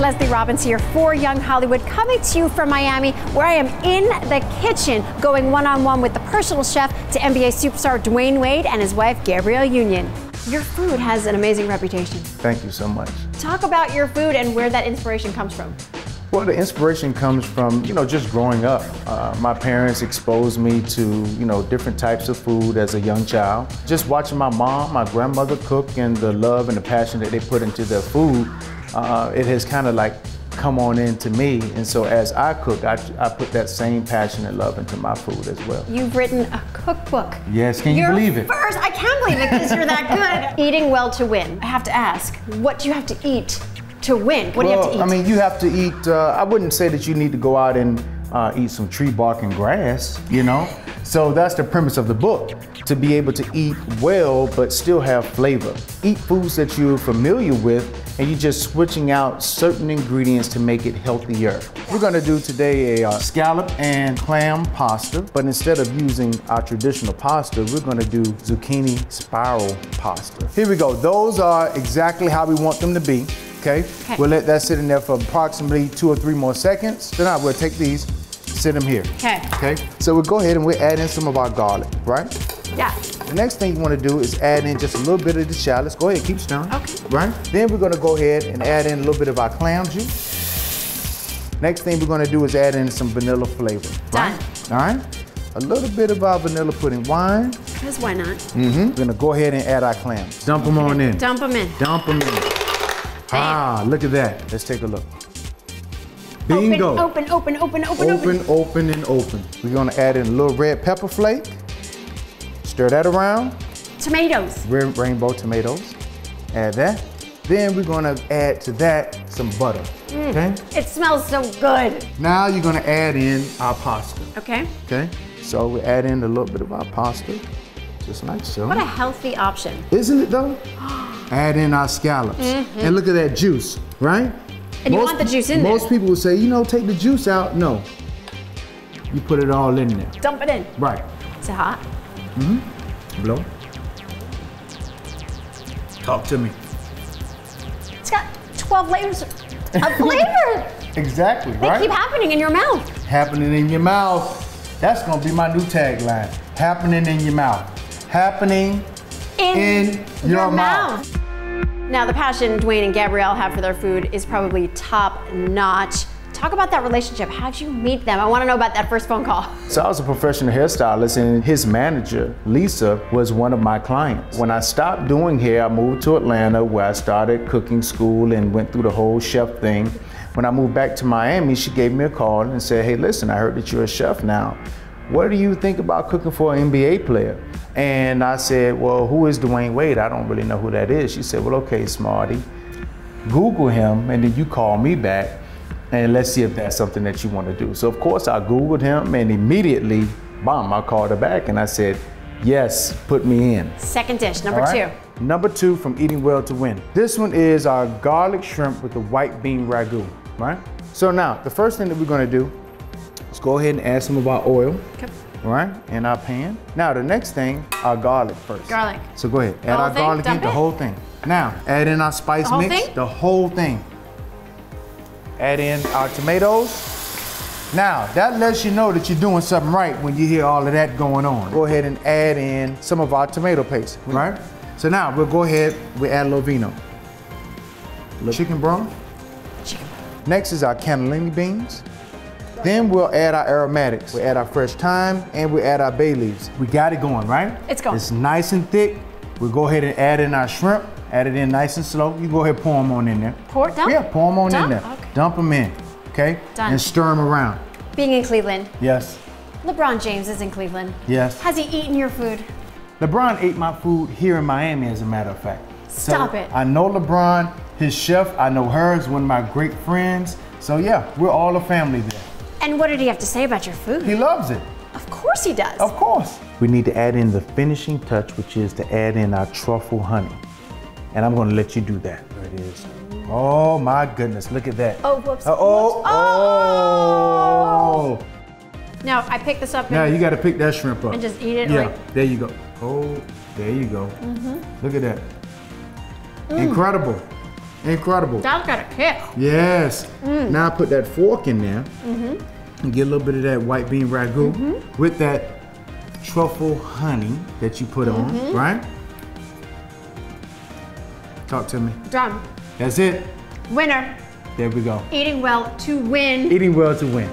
Lesley Robins here for Young Hollywood, coming to you from Miami, where I am in the kitchen going one on one with the personal chef to NBA superstar Dwyane Wade and his wife Gabrielle Union. Your food has an amazing reputation. Thank you so much. Talk about your food and where that inspiration comes from. Well, the inspiration comes from, you know, just growing up. Uh, my parents exposed me to, you know, different types of food as a young child. Just watching my mom, my grandmother cook and the love and the passion that they put into their food, uh, it has kind of like come on into me. And so as I cook, I, I put that same passion and love into my food as well. You've written a cookbook. Yes, can you You're believe it? First, I can't believe it because you're that good. Eating well to win. I have to ask, what do you have to eat to win? What do you have to eat? I mean, you have to eat, uh, I wouldn't say that you need to go out and uh, eat some tree bark and grass, you know? So that's the premise of the book, to be able to eat well but still have flavor. Eat foods that you're familiar with and you're just switching out certain ingredients to make it healthier. We're gonna do today a uh, scallop and clam pasta, but instead of using our traditional pasta, we're gonna do zucchini spiral pasta. Here we go. Those are exactly how we want them to be. Okay? Okay. We'll let that sit in there for approximately two or three more seconds. Then I will take these, sit them here. Okay. Okay? So we'll go ahead and we'll add in some of our garlic, right? Yeah. The next thing you want to do is add in just a little bit of the shallots. Go ahead, keep stirring. Okay. Right? Then we're going to go ahead and add in a little bit of our clam juice. Next thing we're going to do is add in some vanilla flavor. Done. Right? All right? A little bit of our vanilla pudding wine. Because why not? Mm-hmm. We're going to go ahead and add our clams. Dump them on in. Dump them in. Dump them in. Ah, look at that. Let's take a look. Bingo. Open, open, open, open, open, Open, open, and open. We're gonna add in a little red pepper flake. Stir that around. Tomatoes. Rainbow tomatoes. Add that. Then we're gonna add to that some butter. Mm. Okay? It smells so good. Now you're gonna add in our pasta. Okay. Okay? So we add in a little bit of our pasta. Just like so. What a healthy option. Isn't it though? Add in our scallops. And look at that juice, right? And you want the juice in there. Most people will say, you know, take the juice out. No. You put it all in there. Dump it in. Right. It hot? Hmm? Blow. Talk to me. It's got 12 layers of flavor. Exactly, They right? keep happening in your mouth. Happening in your mouth. That's gonna be my new tagline. Happening in your mouth. Happening in, your, mouth. Now, the passion Dwyane and Gabrielle have for their food is probably top notch. Talk about that relationship. How'd you meet them? I want to know about that first phone call. So I was a professional hairstylist and his manager, Lisa, was one of my clients. When I stopped doing hair, I moved to Atlanta where I started cooking school and went through the whole chef thing. When I moved back to Miami, she gave me a call and said, hey, listen, I heard that you're a chef now. What do you think about cooking for an NBA player? And I said, well, who is Dwyane Wade? I don't really know who that is. She said, well, okay, smarty. Google him and then you call me back and let's see if that's something that you want to do. So of course I Googled him and immediately, bomb, I called her back and I said, yes, put me in. Second dish, number All two. Number two from Eating Well to Win. This one is our garlic shrimp with the white bean ragout, right? So now, the first thing that we're gonna do is go ahead and add some of our oil, Okay. right, in our pan. Now, the next thing, our garlic first. Garlic. So go ahead, add our thing? garlic in, the whole thing. Now, add in our spice The mix, thing? the whole thing. Add in our tomatoes. Now, that lets you know that you're doing something right when you hear all of that going on. Go ahead and add in some of our tomato paste, mm. right? So now we'll go ahead, we add a little vino. Chicken broth. Chicken. Next is our cannellini beans. Then we'll add our aromatics. We'll add our fresh thyme and we add our bay leaves. We got it going, right? It's going. It's nice and thick. We'll go ahead and add in our shrimp. Add it in nice and slow. You go ahead and pour them on in there. Pour, dump? Yeah, pour them on Dump? in there. Okay. Dump them in, okay? Done. And stir them around. Being in Cleveland, Yes, LeBron James is in Cleveland. yes. Has he eaten your food? LeBron ate my food here in Miami, as a matter of fact. Stop so it. I know LeBron, his chef. I know her as one of my great friends. So yeah, we're all a family there. And what did he have to say about your food? He loves it. Of course he does. Of course. We need to add in the finishing touch, which is to add in our truffle honey. And I'm gonna let you do that. There it is. Oh my goodness, look at that. Oh, whoops. Uh, oh, whoops. oh. Now, I pick this up Now you gotta pick that shrimp up. and just eat it Yeah, like, there you go. Oh, there you go. Mm-hmm. Look at that. Mm. Incredible. Incredible. That's got a kick. Yes. Mm. Now I put that fork in there Mm-hmm. and get a little bit of that white bean ragout with that truffle honey that you put Mm-hmm. on, right? Talk to me. Done. That's it. Winner. There we go. Eating well to win. Eating well to win.